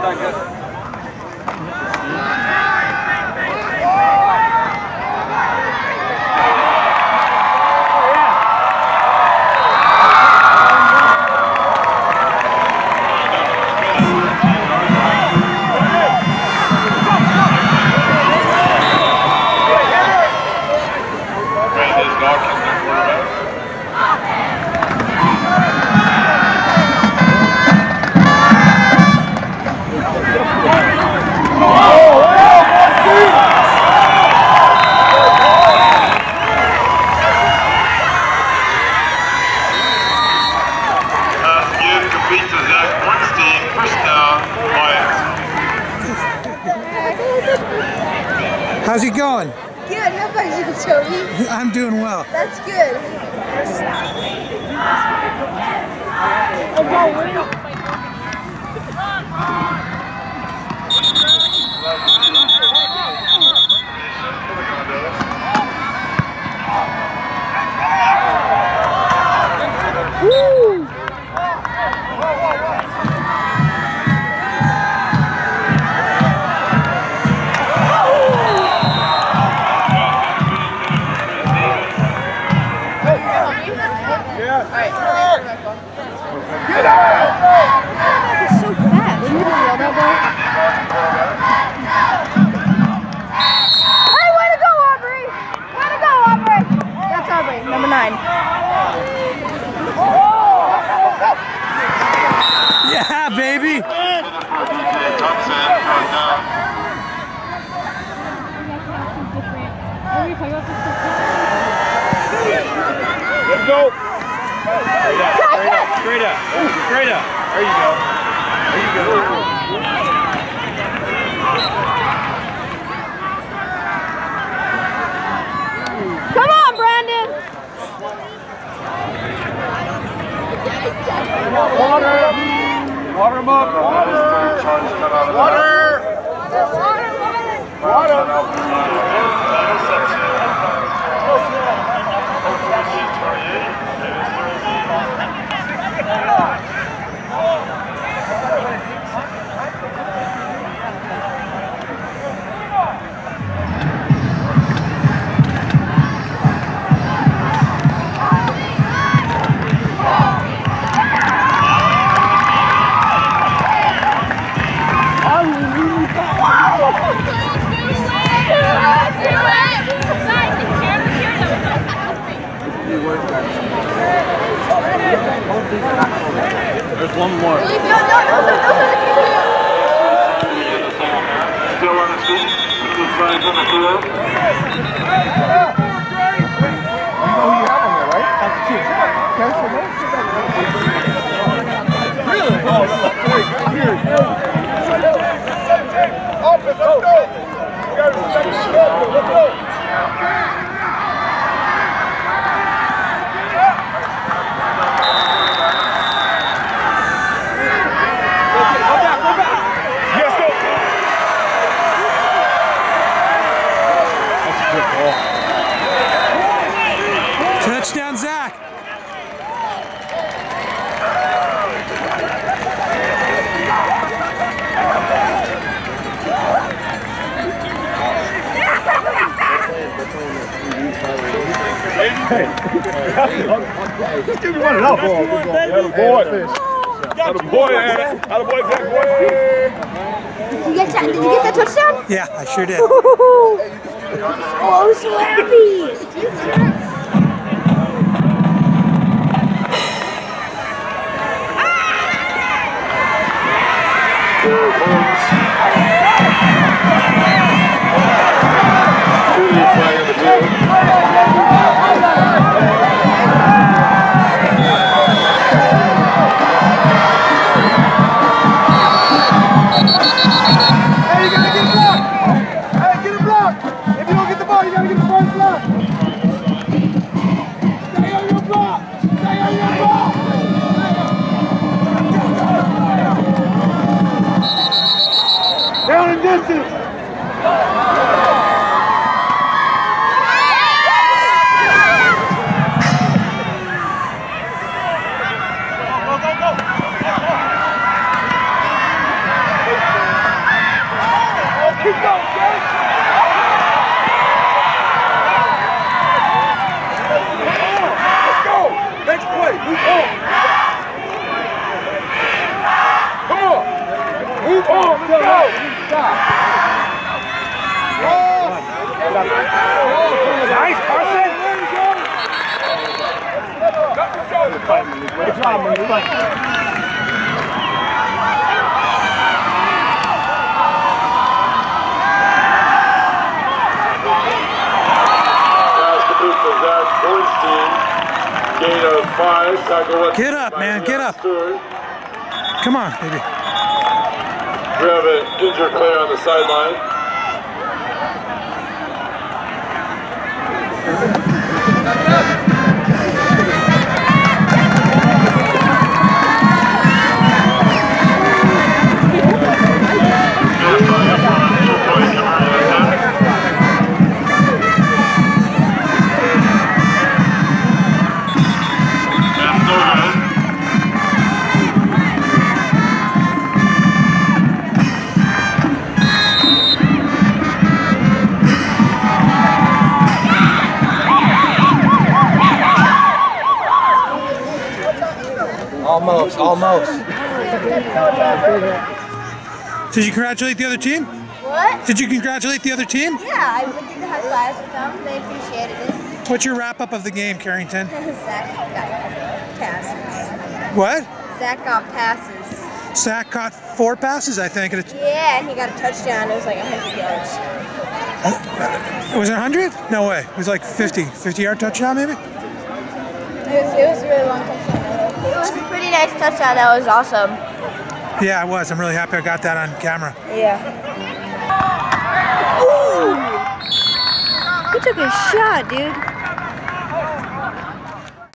contact us. How's it going? Good. How about you, Toby? I'm doing well. That's good. Baby. Let's go. Straight up, straight up, straight up. There you go. There you go. Come on, Brandon! Water. Water him up. Water. Water. Water. There's one more. No, no, no, no, no, no. Still on the seat. Keep trying to the field. Yes, go. That's a good ball. Touchdown, Zack. Just give me one of those. Good ball. Good. Good boy. Got a boy, man. Got a boy, Zack boy. Did you get that? Did you get that touchdown? Yeah, I sure did. oh, so happy! Get up, man, get up. Come on, baby. We have an injured player on the sideline. Almost, almost. Did you congratulate the other team? What? Did you congratulate the other team? Yeah, I went through the high fives with them. They appreciated it. What's your wrap up of the game, Carrington? Zack got passes. What? Zack got passes. Zack caught four passes, I think. and It Yeah, and he got a touchdown. It was like 100 yards. Oh, was it 100? No way. It was like 50. 50 yard touchdown, maybe? It was, it was a really long touchdown. It was a pretty nice touchdown. That was awesome. Yeah, I was. I'm really happy I got that on camera. Yeah. He took a shot, dude.